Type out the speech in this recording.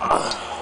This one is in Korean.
아.